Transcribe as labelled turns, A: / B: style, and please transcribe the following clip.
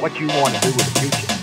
A: what you want to do with the future.